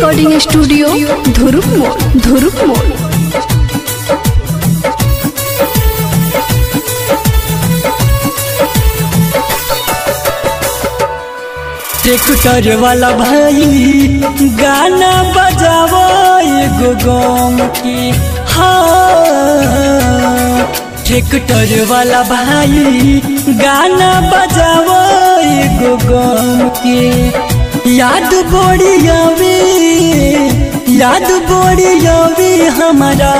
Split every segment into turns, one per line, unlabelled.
Recording studio धुरुप मोड़ धुरुप मोड़
ट्रैक्टर वाला भाई, गाना बजावो एगो गाँव की हाँ ट्रैक्टर वाला भाई, गाना बजावो एगो गाँव के याद बोड़ी आवे याद बोड़ी आवे हमारा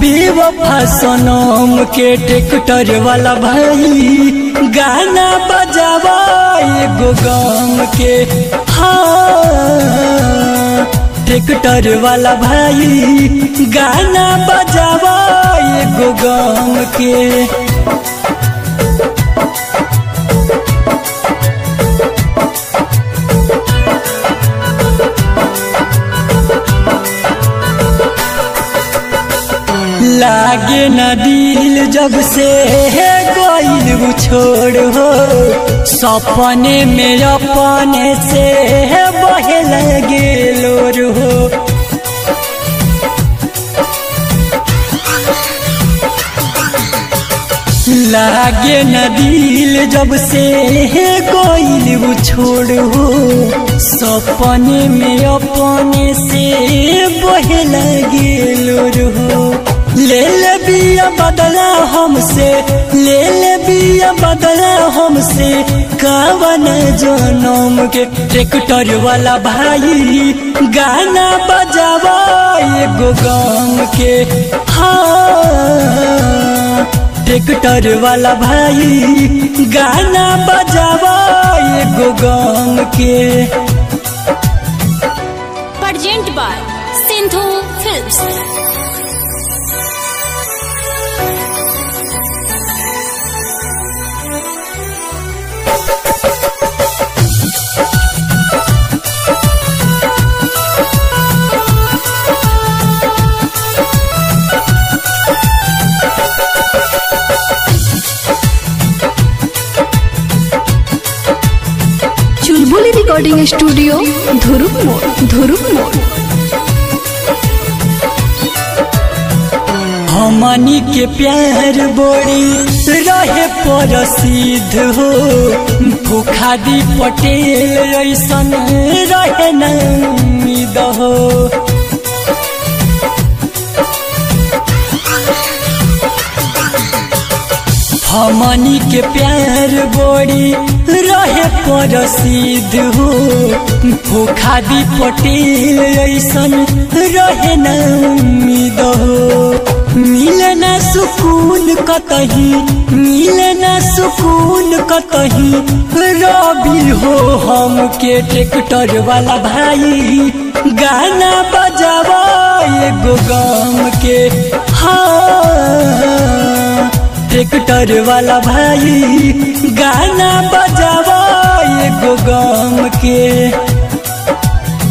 बेवफा सनम के ट्रैक्टर वाला भाई। गाना बजावा एगो गाँव के हाँ ट्रैक्टर वाला भाई। गाना बजावा एगो गाँव के। लागे न दिल जब से गईल छोड़ हो। सपने में अपने से बहे लगे लोर हो। लागे न दिल जब से गईल छोड़ हो। सपने में अपने से बहे लगे लोर हो। बदला हमसे, ले ले बिया बदला हमसे। कावन जनम के ट्रैक्टर वाला भाई, गाना बजावा एगो गाँव के। हाँ ट्रैक्टर वाला भाई, गाना बजावा एगो गाँव के।
Presented by Sindhu Films.
Recording studio धुरुप मोड़ धुरुप मोड़
हमनी के प्यार बोड़ी रहे प्रसिद्ध हो। भूखादी पटेल ऐसन रहे न। हमनी के प्यार बोड़ी रहे प्रसिद्ध हो। भूखादी पटेल ऐसन रहे न उम्मीद हो। मिले न सुकून कतही, मिले न सुकून कतही रवि हो हम के ट्रैक्टर वाला भाई। गाना बजावा एगो गाँव के हाँ। ट्रैक्टर वाला भाई गाना बजावा एगो गम के।